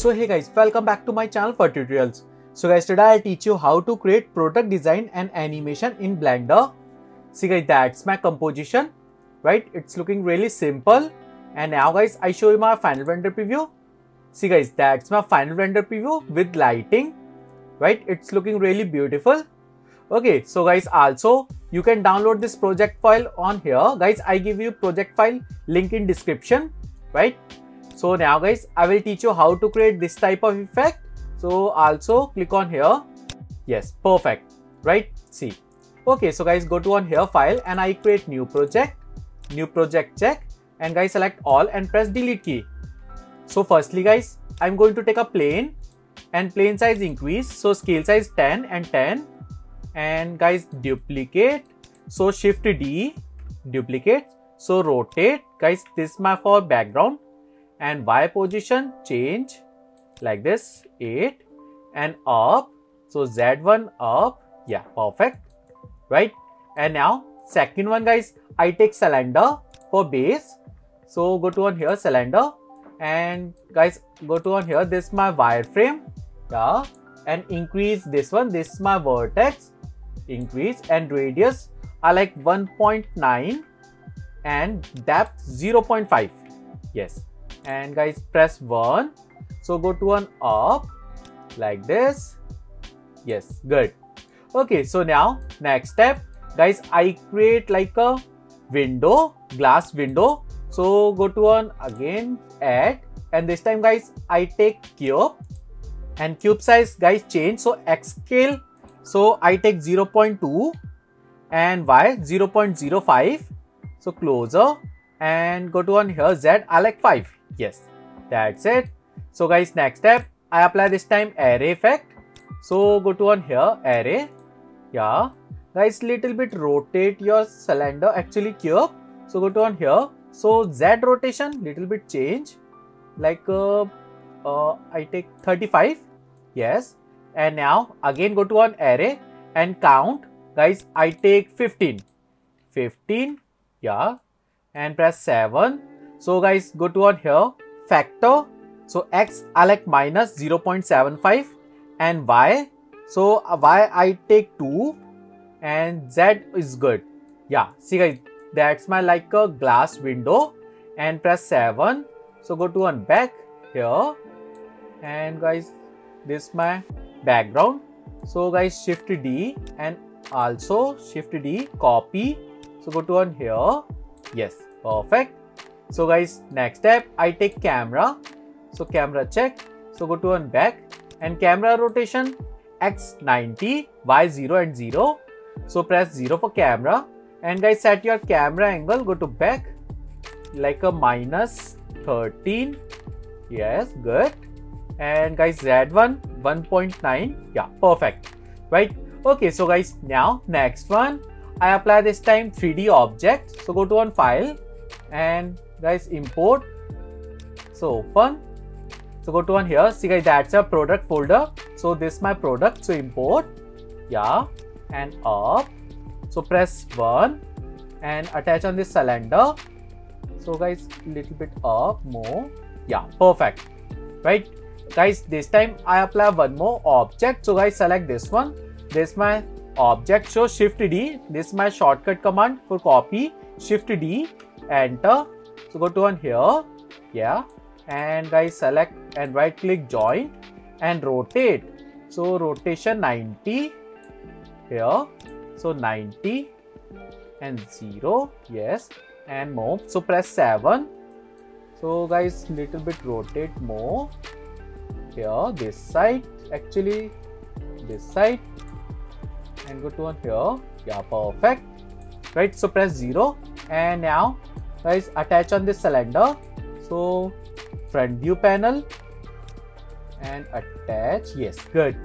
So hey guys, welcome back to my channel Fattu Tutorials. So guys, today I'll teach you how to create product design and animation in Blender. See guys, that's my composition, right? It's looking really simple. And now guys, I show you my final render preview. See guys, that's my final render preview with lighting, right? It's looking really beautiful. Okay, so guys, also you can download this project file on here. Guys, I give you project file link in description, right? So now guys, I will teach you how to create this type of effect. So also click on here. Yes, perfect, right? See. Okay, so guys, go to on here file and I create new project, new project check and guys select all and press delete key. So firstly guys, I'm going to take a plane and plane size increase. So scale size 10 and 10 and guys duplicate. So shift D, duplicate. So rotate guys, this is my for background and Y position change like this 8 and up so Z1 up yeah perfect right? And now second one guys I take cylinder for base. So go to on here cylinder. And guys go to on here this is my wireframe yeah. And increase this one this is my vertex increase and radius I like 1.9 and depth 0.5 yes and guys press 1 so go to an up like this. Yes good. Okay so now next step. Guys i create like a window glass window. So go to an again add. And this time guys i take cube. And cube size guys change. So x scale. So i take 0.2 and y 0.05 so closer. And go to on here z i like 5 yes. That's it. So guys next step. I apply this time array effect. So go to on here array. Yeah. Guys little bit rotate your cylinder actually cube. So go to on here. So z rotation little bit change. Like uh, uh, i take 35 yes. And now again go to on array and count. Guys i take 15 15 yeah. And press 7 so guys, go to on here, factor. So x I like minus 0.75 and y. So uh, y I take 2 and z is good. Yeah, see guys, that's my like a glass window and press 7. So go to on back here and guys, this my background. So guys, shift D and also shift D, copy. So go to on here. Yes, perfect so guys, next step, I take camera. So camera check. So go to on back and camera rotation x 90, y 0 and 0. So press 0 for camera and guys set your camera angle, go to back like a minus 13. Yes, good. And guys Z1 1.9. Yeah, perfect. Right. Okay, so guys, now next one, I apply this time 3D object. So go to on file and guys import. So open. So go to one here. See guys that's a product folder. So this my product. So import. Yeah. And up. So press 1 and attach on this cylinder. So guys little bit up more. Yeah perfect. Right? Guys this time i apply one more object. So guys select this one. This my object so shift d. This is my shortcut command for copy. Shift d enter so go to on here, yeah, and guys select and right click join and rotate. So rotation 90 here, so 90 and 0, yes, and move. So press 7. So guys little bit rotate more. Here, this side. Actually, this side. And go to on here, yeah, perfect, right? So press 0 and now guys attach on this cylinder. So front view panel. And attach. Yes good.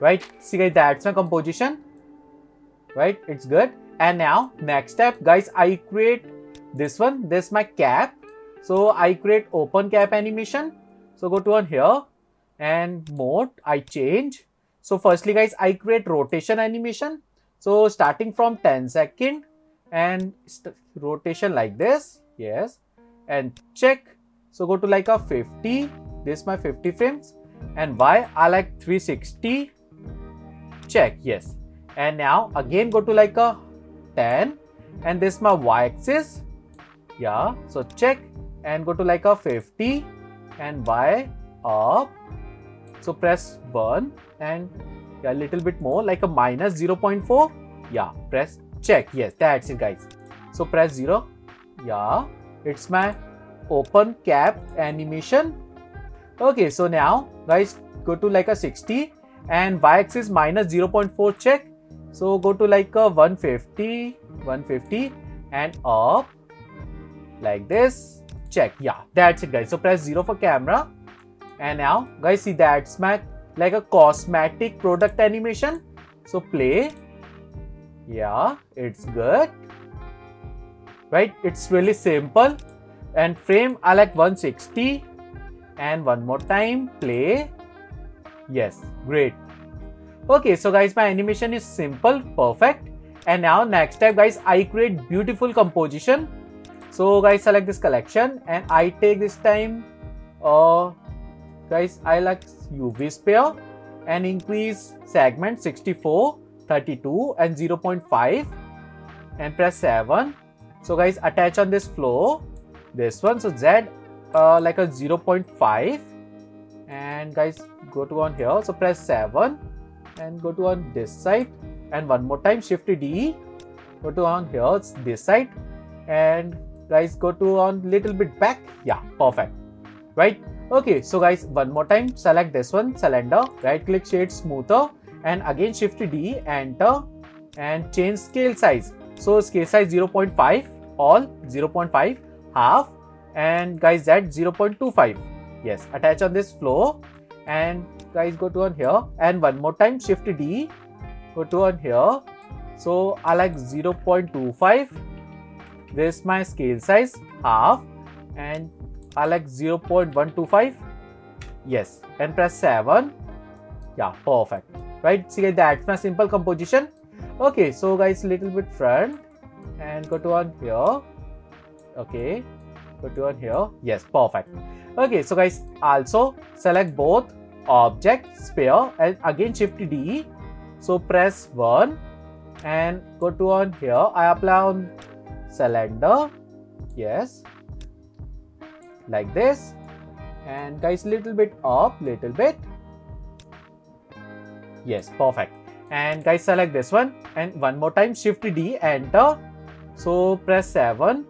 Right? See guys that's my composition. Right? It's good. And now next step. Guys i create this one. This my cap. So i create open cap animation. So go to on here. And mode i change. So firstly guys i create rotation animation. So starting from 10 second and rotation like this. Yes. And check. So go to like a 50 this my 50 frames. And y I like 360 check. Yes. And now again go to like a 10 and this my y axis yeah. So check. And go to like a 50 and y up. So press 1 and a little bit more like a minus 0.4 yeah. Press check. Yes that's it guys. So press 0 yeah. It's my open cap animation. Okay so now guys go to like a 60 and y-axis minus 0.4 check. So go to like a 150 150 and up. Like this. Check. Yeah that's it guys. So press 0 for camera. And now guys see that's my like a cosmetic product animation. So play yeah it's good. Right it's really simple. And frame I like 160 and one more time play. Yes great. Okay so guys my animation is simple perfect. And now next step guys I create beautiful composition. So guys select this collection. And I take this time uh guys I like UV sphere. And increase segment 64 32 and 0.5 and press 7 so guys attach on this flow this one. So z uh, like a 0.5 and guys go to on here. So press 7 and go to on this side. And one more time shift to d. Go to on here it's this side. And guys go to on little bit back. Yeah perfect. Right? Okay so guys one more time select this one cylinder. Right click shade smoother and again shift d enter and change scale size. So scale size 0.5 all 0.5 half and guys that 0.25 yes attach on this flow and guys go to on here and one more time shift D go to on here. So I like 0.25 this my scale size half and I like 0.125 yes and press 7 yeah perfect right? See that's my simple composition. Okay so guys little bit front. And go to on here. Okay. Go to on here. Yes perfect. Okay so guys also select both object sphere and again shift D. So press 1 and go to on here. I apply on cylinder. Yes. Like this. And guys little bit up little bit yes perfect. And guys select this one. And one more time shift D enter. So press 7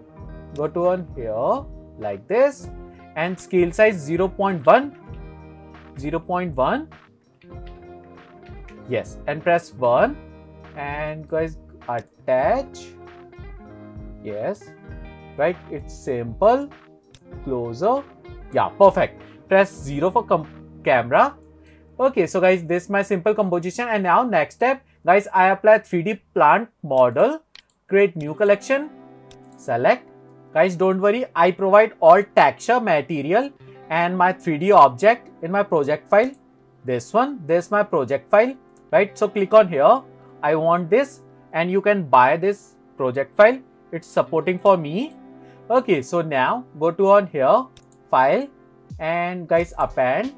go to on here like this. And scale size 0 0.1 0 0.1 yes and press 1 and guys attach. Yes right it's simple. Closer. Yeah perfect. Press 0 for camera okay so guys this is my simple composition and now next step guys i apply 3d plant model create new collection select Guys, don't worry, I provide all texture material and my 3D object in my project file. This one, this my project file, right? So click on here. I want this and you can buy this project file. It's supporting for me. Okay, so now go to on here, file and guys append.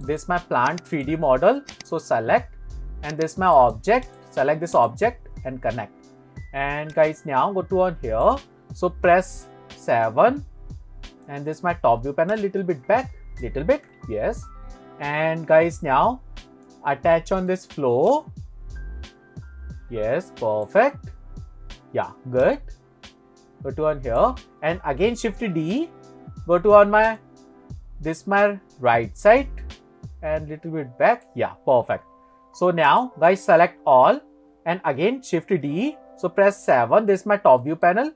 This my plant 3D model. So select and this my object. Select this object and connect. And guys now go to on here so press 7 and this my top view panel little bit back little bit yes and guys now attach on this flow yes perfect yeah good go to on here and again shift D go to on my this my right side and little bit back. Yeah perfect. So now guys select all and again shift D. So press 7 this is my top view panel.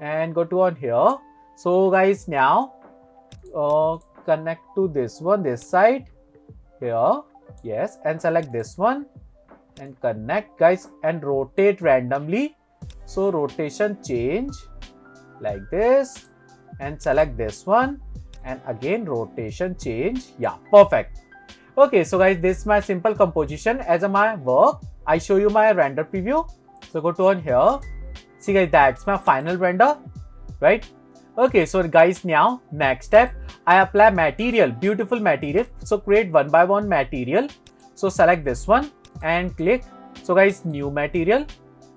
And go to on here. So guys now uh, connect to this one this side. Here yes and select this one. And connect guys and rotate randomly. So rotation change like this. And select this one and again rotation change yeah perfect okay so guys this is my simple composition as a my work i show you my render preview so go to on here see guys that's my final render right Okay, so guys, now next step, I apply material, beautiful material. So create one by one material. So select this one and click. So guys, new material.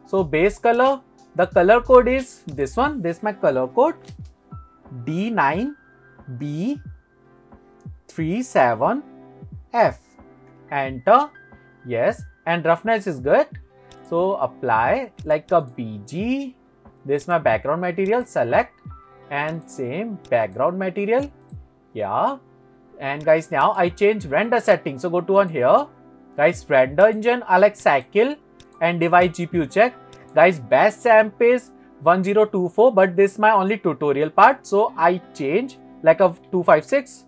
So base color, the color code is this one. This my color code D9B37F. Enter. Yes, and roughness is good. So apply like a BG. This my background material. Select and same background material yeah and guys now i change render setting so go to on here guys render engine i like cycle and device gpu check guys best amp is 1024 but this is my only tutorial part so i change like a 256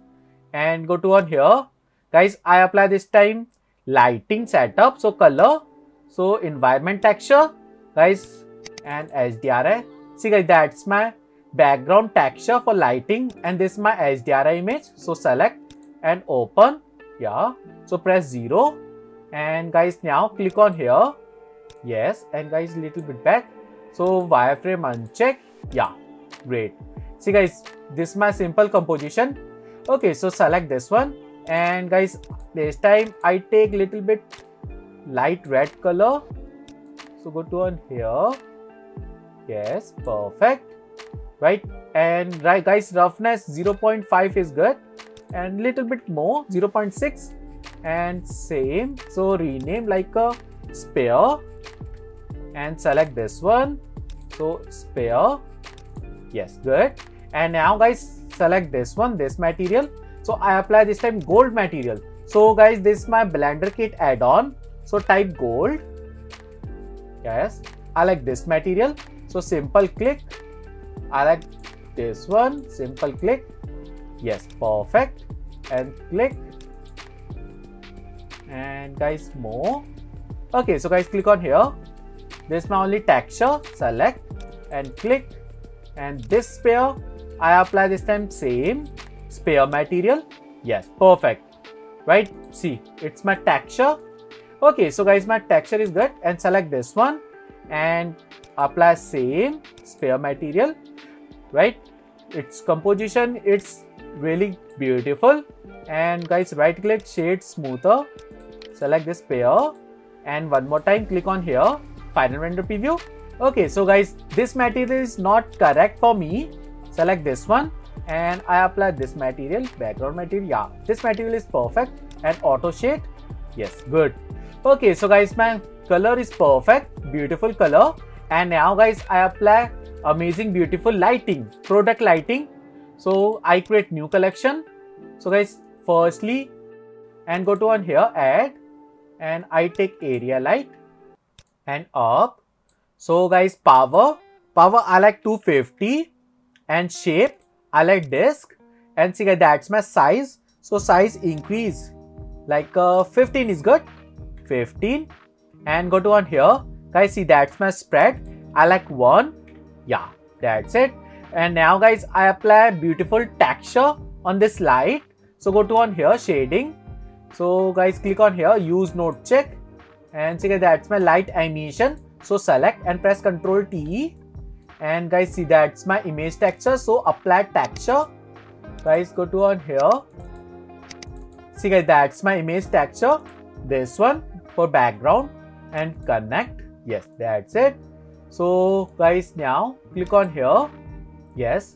and go to on here guys i apply this time lighting setup so color so environment texture guys and hdri see guys that's my background texture for lighting and this is my HDRI image. So select and open. Yeah. So press 0 and guys now click on here. Yes and guys little bit back. So wireframe uncheck. Yeah. Great. See guys this is my simple composition. Okay so select this one. And guys this time I take little bit light red color. So go to on here. Yes perfect. Right? And right guys roughness 0.5 is good. And little bit more 0.6 and same so rename like a sphere. And select this one. So sphere yes good and now guys select this one this material so i apply this time gold material so guys this is my blender kit add-on so type gold yes i like this material so simple click I like this one. Simple click. Yes, perfect. And click. And guys, more. Okay, so guys, click on here. This is my only texture. Select and click. And this sphere, I apply this time same sphere material. Yes, perfect. Right? See, it's my texture. Okay, so guys, my texture is good. And select this one and apply same sphere material right its composition it's really beautiful and guys right click shade smoother select this pair and one more time click on here final render preview okay so guys this material is not correct for me. Select this one and i apply this material background material. Yeah this material is perfect and auto shade. Yes good. Okay so guys my color is perfect beautiful color. And now guys i apply amazing beautiful lighting product lighting. So i create new collection. So guys firstly and go to on here add. And i take area light and up so guys power. Power i like 250 and shape i like disk and see guys that's my size. So size increase. Like uh, 15 is good. 15 and go to on here. Guys see that's my spread. I like one. Yeah that's it. And now guys i apply beautiful texture on this light. So go to on here shading. So guys click on here use node check. And see guys, that's my light animation so select and press ctrl t. And guys see that's my image texture. So apply texture. Guys go to on here. See guys that's my image texture. This one for background. And connect. Yes that's it. So guys now click on here. Yes.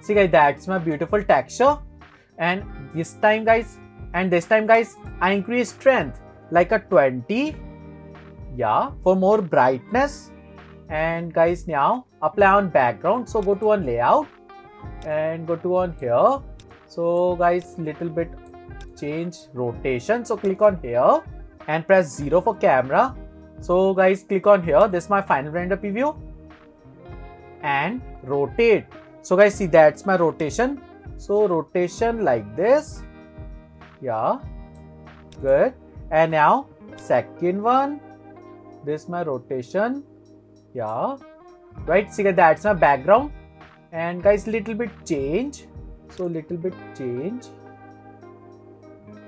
See guys that's my beautiful texture. And this time guys and this time guys i increase strength like a 20 yeah for more brightness. And guys now apply on background. So go to on layout and go to on here. So guys little bit change rotation. So click on here and press 0 for camera. So guys click on here. This is my final render preview. And rotate. So guys see that's my rotation. So rotation like this. Yeah good. And now second one this my rotation. Yeah. Right see that's my background. And guys little bit change. So little bit change.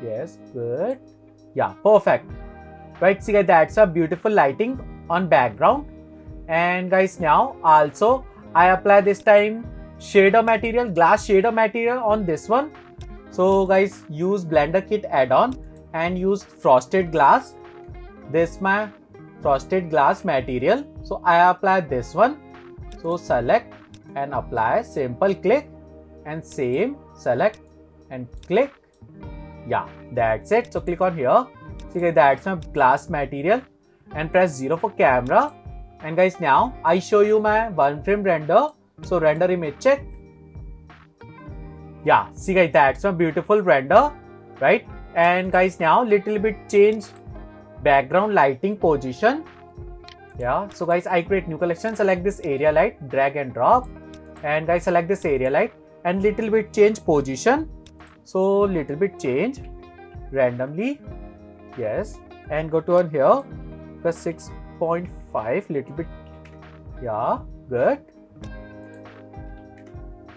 Yes good. Yeah perfect. Right see that's a beautiful lighting on background. And guys now also i apply this time shader material, glass shader material on this one. So guys, use Blender Kit add-on and use frosted glass. This my frosted glass material. So I apply this one. So select and apply simple click and same select and click. Yeah, that's it. So click on here. See guys, that's my glass material and press 0 for camera. And guys, now I show you my one frame render. So render image check. Yeah, see guys, that's my beautiful render, right? And guys, now little bit change background lighting position. Yeah so guys i create new collection select this area light drag and drop. And guys select this area light and little bit change position. So little bit change randomly. Yes. And go to on here. Plus 6.5 little bit. Yeah good.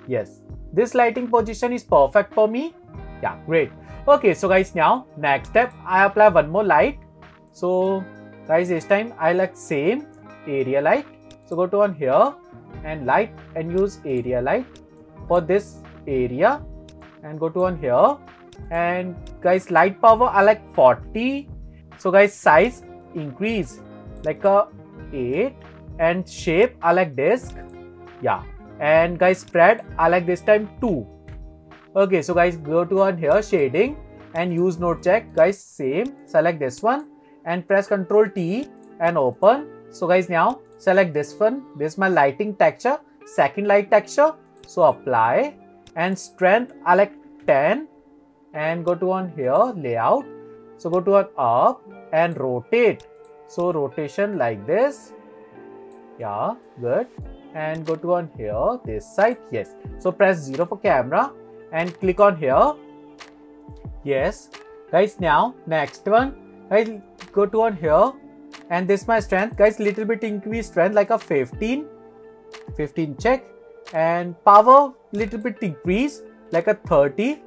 Yes. This lighting position is perfect for me. Yeah great. Okay so guys now next step i apply one more light so guys this time I like same area light. So go to on here and light and use area light for this area. And go to on here. And guys light power I like 40 so guys size increase like a 8 and shape I like disk yeah. And guys spread I like this time 2 okay. So guys go to on here shading and use node check. Guys same. Select this one and press Ctrl T and open. So guys now select this one. This is my lighting texture, second light texture. So apply and strength I like 10 and go to on here layout. So go to on up and rotate. So rotation like this. Yeah, good. And go to on here this side. Yes. So press 0 for camera and click on here. Yes. Guys now next one guys go to on here. And this my strength. Guys little bit increase strength like a 15 15 check. And power little bit increase like a 30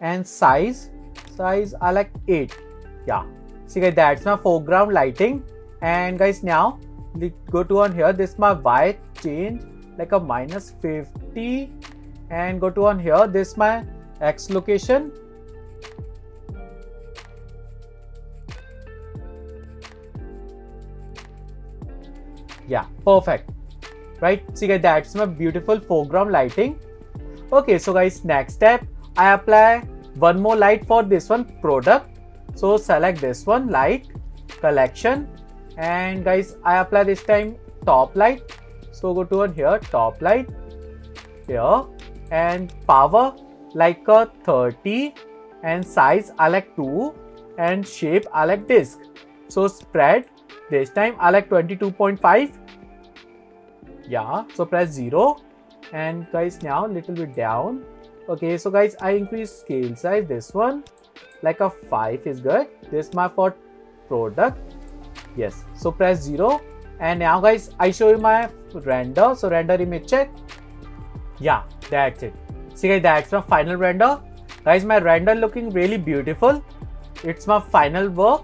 and size. Size I like 8 yeah. See guys that's my foreground lighting. And guys now go to on here. This my white change like a minus 50 and go to on here. This my x location yeah perfect. Right? See guys that's my beautiful foreground lighting. Okay so guys next step i apply one more light for this one product. So select this one light collection. And guys i apply this time top light. So go to one here top light. Here. And power like a 30 and size i like 2 and shape i like disc. So spread. This time I like 22.5. Yeah, so press 0 and guys now little bit down. Okay, so guys I increase scale size this one like a 5 is good. This my for product. Yes, so press 0 and now guys I show you my render. So render image check. Yeah, that's it. See guys that's my final render. Guys my render looking really beautiful. It's my final work,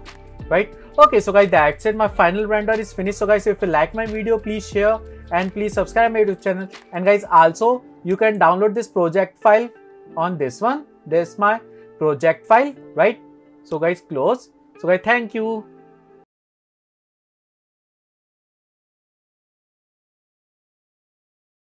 right? Okay, so guys, that's it. My final render is finished. So guys, if you like my video, please share and please subscribe my YouTube channel. And guys, also you can download this project file on this one. This my project file, right? So guys, close. So guys, thank you.